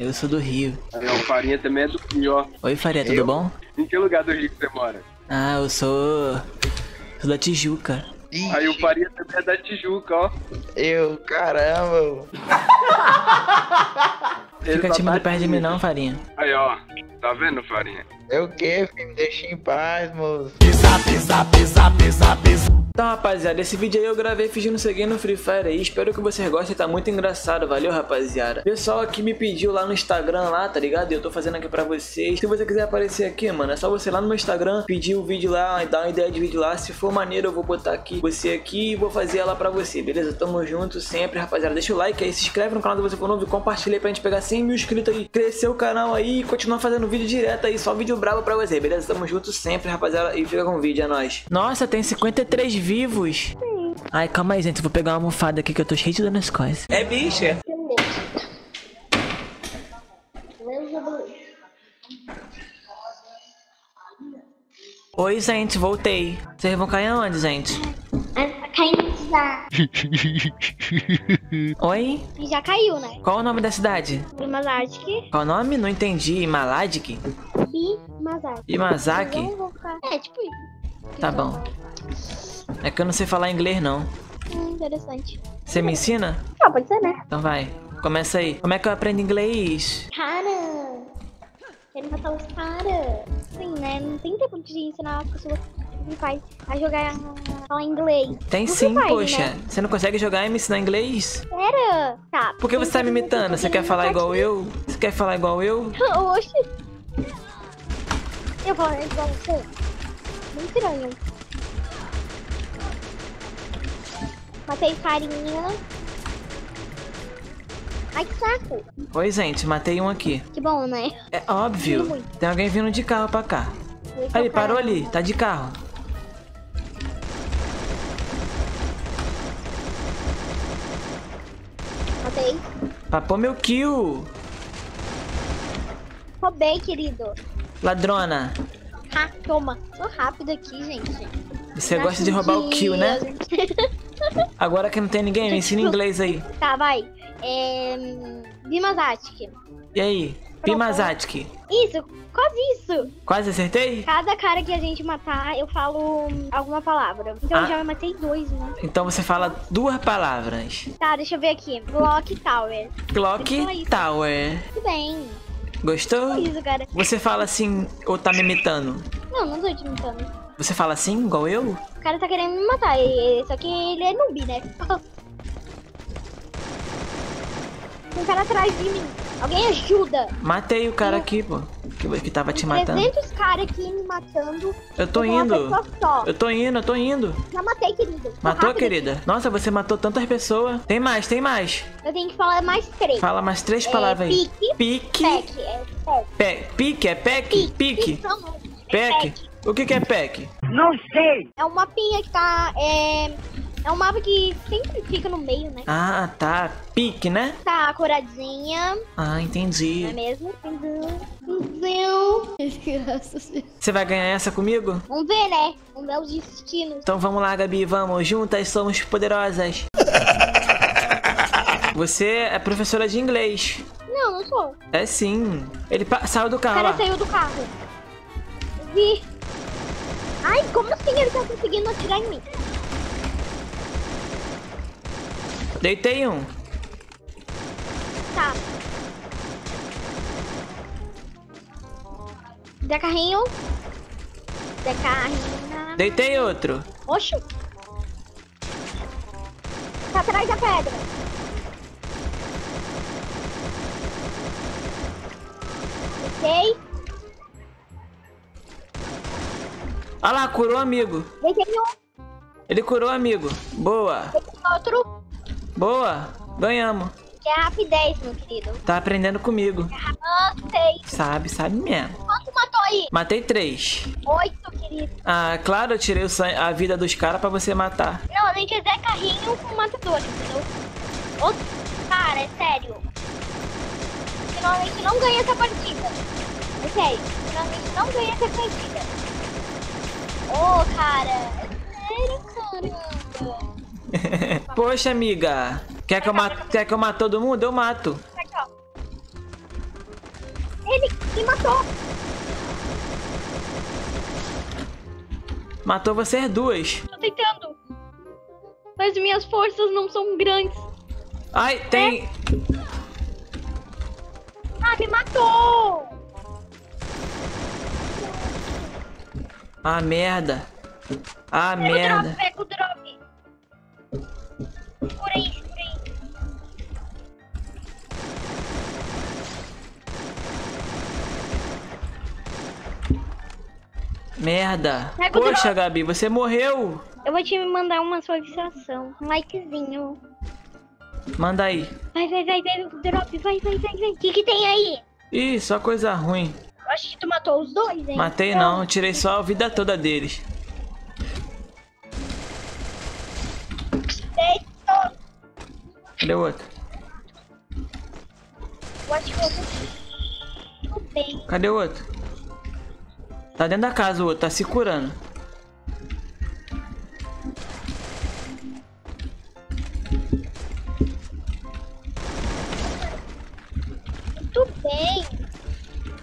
Eu sou do Rio. Aí, ó, o Farinha também é do Rio, ó. Oi, Faria, tudo Eu? bom? Em que lugar do Rio que você mora? Ah, eu sou. Sou da Tijuca. Aí o Farinha também é da Tijuca, ó. Eu, caramba. Fica só tímido tá perto de mim, não, Farinha. Aí, ó. Tá vendo, Farinha? É o que, filho? Me deixa em paz, moço. Então, rapaziada, esse vídeo aí eu gravei fingindo seguir no Free Fire aí. Espero que vocês gostem, tá muito engraçado. Valeu, rapaziada. Pessoal aqui me pediu lá no Instagram, lá, tá ligado? Eu tô fazendo aqui pra vocês. Se você quiser aparecer aqui, mano, é só você ir lá no meu Instagram, pedir o vídeo lá, dar uma ideia de vídeo lá. Se for maneiro, eu vou botar aqui você aqui e vou fazer ela pra você, beleza? Tamo junto sempre, rapaziada. Deixa o like aí, se inscreve no canal se você for novo e compartilha aí pra gente pegar 100 mil inscritos aí. Crescer o canal aí e continuar fazendo vídeo direto aí, só vídeo brabo pra você, beleza? Tamo junto sempre, rapaziada. E fica com o vídeo, é nóis. Nossa, tem 53 vivos. Ai, calma aí, gente. Eu vou pegar uma almofada aqui que eu tô cheio de dor nas costas. É bicha. Oi, gente, voltei. Vocês vão cair aonde, gente? Caindo já. Oi? Já caiu, né? Qual o nome da cidade? Imazaki. Qual o nome? Não entendi. Maladik? Imazaki. Imazaki? É, tipo isso. Tá bom. É que eu não sei falar inglês, não. Hum, interessante. Você me ensina? Ah, pode ser, né? Então vai. Começa aí. Como é que eu aprendo inglês? Cara. Quero matar os caras. Sim, né? Não tem tempo de ensinar as pessoas faz a jogar, a falar inglês. Tem Você sim, faz, poxa. Né? Você não consegue jogar e me ensinar inglês? Pera. Tá. Por que você tá me imitando? Você quer falar igual eu? Você quer falar igual eu? Oxi. Eu falo igual você. Muito estranho. Matei farinha. Ai, que saco. Oi, gente. Matei um aqui. Que bom, né? É óbvio. Tem alguém vindo de carro pra cá. Esse é o parou ali. Tá de carro. Matei. Papou meu kill. Roubei, querido. Ladrona. Ha, toma. Tô rápido aqui, gente. Você gosta de roubar o kill, né? Agora que não tem ninguém, me ensina inglês aí. tá, vai. É... Bimazatic. E aí? Pimazatic. Isso, quase isso. Quase acertei? Cada cara que a gente matar, eu falo alguma palavra. Então Ah. eu já matei dois, né? Então você fala duas palavras. Tá, deixa eu ver aqui. Block Tower. Clock Tower. Tudo bem. Gostou? Isso, cara. Você fala assim ou tá me imitando? Não, não tô te imitando. Você fala assim, igual eu? O cara tá querendo me matar, só que ele é noob, né? Tem um cara atrás de mim. Alguém ajuda. Matei o cara aqui, pô. Que, que tava te matando. 300 caras aqui me matando. Eu tô indo. Eu tô indo, eu tô indo. Já matei, querido. Tô Matou, querida? Nossa, você matou tantas pessoas. Tem mais, tem mais. Eu tenho que falar mais três. Fala mais três É, palavras aí. pique, Pique. Pack. É, pack. Pe pique, é? Pique. Não. É Pack. pack. O que que é pack? É um mapinha que tá. É, é um mapa que sempre fica no meio, né? Ah, tá. Pique, né? Tá coradinha, Ah, não é entendi. mesmo? Você vai ganhar essa comigo? Vamos ver, né? Vamos ver os destinos. Então vamos lá, Gabi, vamos. Juntas somos poderosas. Você é professora de inglês. Não, não sou. É sim. Ele saiu do O carro cara lá. saiu do carro. Vi. Ai, como assim ele tá conseguindo atirar em mim? Deitei um. Tá. Dá carrinho. Dá carrinho. Deitei outro. Oxi. Tá atrás da pedra. Deitei. Olha lá, curou amigo. Ele curou amigo. Boa. Outro. Boa. Ganhamos. Que é rapidez, meu querido. Tá aprendendo comigo. Matei. Sabe, sabe mesmo. Quanto matou aí? Matei três. Oito, querido. Ah, claro, eu tirei a vida dos caras pra você matar. Não, a gente é Carrinho com matador, entendeu? Outro. Cara, é sério. Gente não ganha essa partida. É sério. Gente não ganha essa partida. Ô, cara. É sério, caramba. Poxa, amiga. Quer que, eu mato, quer que eu mato todo mundo? Eu mato. Aqui, ó. Ele me matou. Matou vocês duas. Tô tentando. Mas minhas forças não são grandes. Ai, tem. Ah, me matou! Ah, merda. Ah, Pega o merda. drop, pega o drop. Por aí, por aí. Merda. Pega o Poxa. Gabi, você morreu. Eu vou te mandar uma solicitação. Um likezinho. Manda aí. Vai, vai, vai, vai, o drop, vai, vai, vai, vai. O que que tem aí? Ih, só coisa ruim. Acho que tu matou os dois, hein? Matei não, tirei só a vida toda deles. Cadê o outro? Eu acho que eu vou... Tudo bem. Cadê o outro? Tá dentro da casa o outro, tá se curando.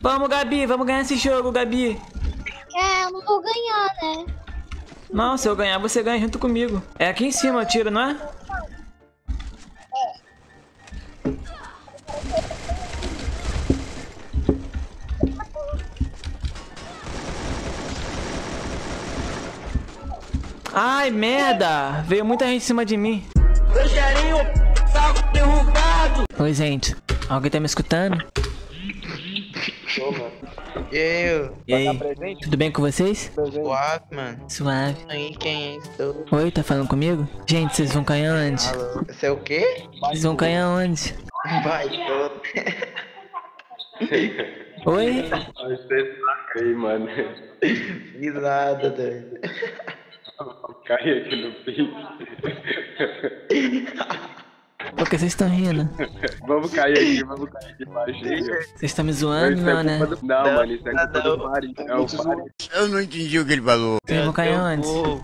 Vamos, Gabi, vamos ganhar esse jogo, Gabi. É, eu não vou ganhar, né? Não, se eu ganhar, você ganha junto comigo. É aqui em cima o tiro, não é? Ai, merda! Veio muita gente em cima de mim. Oi, gente. Alguém tá me escutando? Eu, E aí? Tudo bem com vocês? suave, mano. Suave. Aí, quem é isso? Oi, tá falando comigo? Gente, vocês vão cair onde? Alô? Você é o quê? Vocês vão cair onde? Vai, todo. Oi? Você saca aí, mano. Fiz nada, doido. Cai aqui no fim. Que vocês estão rindo? Vamos cair aqui, vamos cair aqui embaixo aí. ó. Vocês estão me zoando, é não, né? culpa do- Não, Não, mano, isso é culpa não. do Farinha. É o Farinha. Eu não entendi o que ele falou. Vocês vão cair onde? Pô,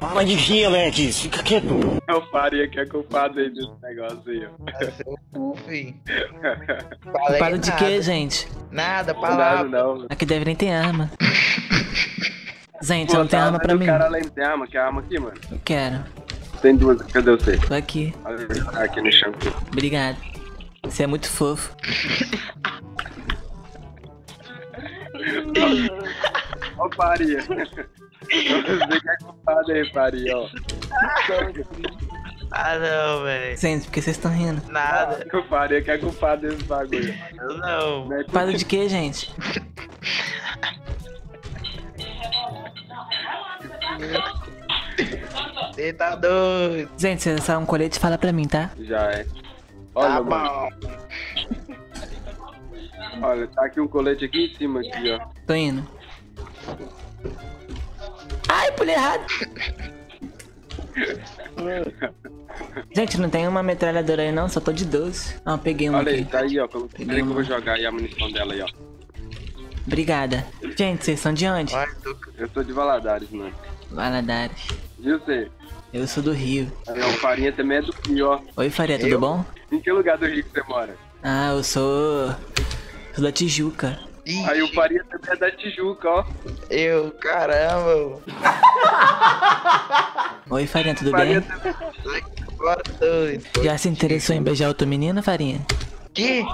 Fala de quem, Alex? Fica quieto. É o Farinha que é culpado aí desse negócio aí, ó. vai ser o cu, filho. Falei Para de nada. quê, gente? Nada, palavra. não. Aqui deve nem ter arma. Gente, Pô, não tem tá arma pra o mim. cara lá em- Tem arma? Quer arma aqui, mano? Eu quero. Tem duas. Cadê você? Tô aqui. Tá aqui no chão. Obrigado. Você é muito fofo. Ó, Farinha. Você que é culpado aí, Farinha, ó. Ah, não, velho. Gente, por que vocês estão rindo? Nada. O Farinha que é culpado desse bagulho. Eu não. Para de quê, gente? Você tá doido. Gente, se acessar um colete, fala pra mim, tá? Já é. Tá Olha, mano. bom. Olha, tá aqui um colete aqui em cima, aqui, ó. Tô indo. Ai, pulei errado. Gente, não tem uma metralhadora aí não, só tô de 12. Ah, peguei uma Olha aí, aqui. tá aí, ó. Peraí que eu vou jogar aí a munição dela aí, ó. Obrigada. Gente, vocês são de onde? Tô... Eu sou de Valadares, mano. Valadares. E você? Eu sou do Rio. É, o Farinha também é do Rio, ó. Oi, Faria, tudo Eu? bom? Em que lugar do Rio que você mora? Ah, eu sou... Sou da Tijuca. Ih, Aí o Farinha também é da Tijuca, ó. eu, caramba. Oi, Farinha, tudo Farinha bem? também. Já se interessou em beijar outro menino, Farinha? Que?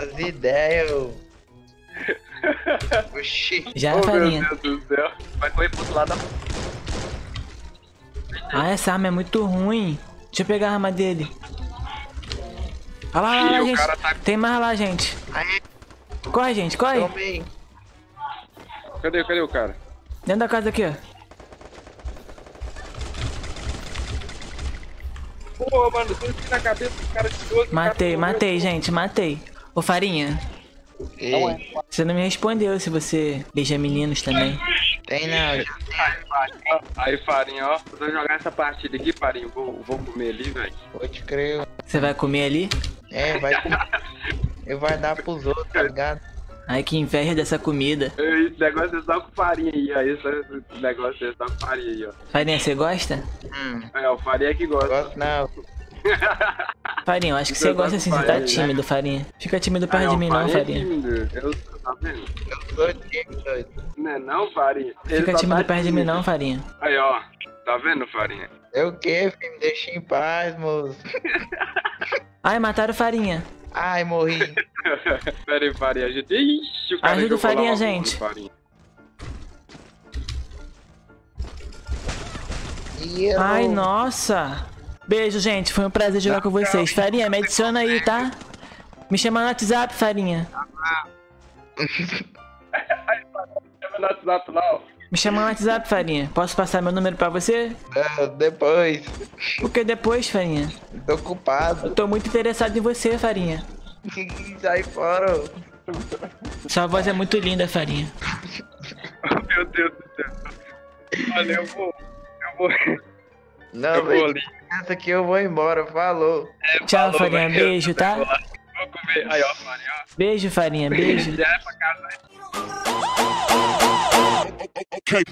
As ideias. Oxi. Já, Oh, meu Farinha? Deus do céu. Vai correr pro outro lado da... Ah, essa arma é muito ruim. Deixa eu pegar a arma dele. Olha lá, olha lá, gente. tá- Tem mais lá, gente. Aí, Corre, gente, corre. tomei. Cadê, cadê o cara? Dentro da casa aqui, ó. Pô, mano, aqui na cabeça do cara de 12. Matei, matei, gente, matei. Ô, Farinha, Ei, você não me respondeu se você beija meninos também. tem não. Aí, Farinha, ó. Vou jogar essa partida aqui, Farinha. Vou, vou comer ali, velho. Pode crer. Você vai comer ali? É, vai comer. Eu vai dar pros outros, tá ligado? Ai, que inveja dessa comida. Esse negócio é só com farinha aí, ó. Esse, negócio é só com farinha aí, ó. Farinha, você gosta? Hum, ó, o Farinha que gosta. gosto não. Farinha, eu acho que você gosta assim, você tá tímido, Farinha. Fica tímido perto ó, de mim não, é Farinha. tímido. Eu, tá vendo? Eu sou tímido, doido. Não é não, Farinha? Ele Fica só tímido tá perto de mim tímido. não, Farinha. Aí, ó. Tá vendo, Farinha? Eu o quê, filho? Me deixa em paz, moço. Ai, mataram o Farinha. Ai, morri. Pera aí, Farinha. A gente... Ixi, o cara Ajuda o Farinha, gente. Farinha. Ai, nossa. Beijo, gente. Foi um prazer jogar com vocês. Farinha, me adiciona aí, tá? Me chama no WhatsApp, Farinha. Chama no WhatsApp lá, ó. Me chama no WhatsApp, Farinha. Posso passar meu número pra você? Não, depois. Porque depois, Farinha. Tô ocupado. Eu tô muito interessado em você, Farinha. Sai fora. ô. Sua voz é muito linda, Farinha. Meu Deus do céu. Olha, eu vou... Eu vou... Não, Eu vou ali. Essa aqui eu vou embora. Falou. Tchau, falou, Farinha. velho. Beijo, tá? Vou comer. Aí, ó, Farinha, ó. Beijo, Farinha. Beijo. Já é pra casa. Okay.